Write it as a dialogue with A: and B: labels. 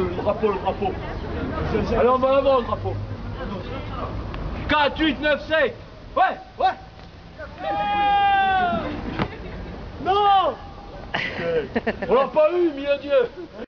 A: Le drapeau, le drapeau. Allez, on va avant le drapeau. 4, 8, 9, 7. Ouais, ouais. Non On l'a pas eu, mille Dieu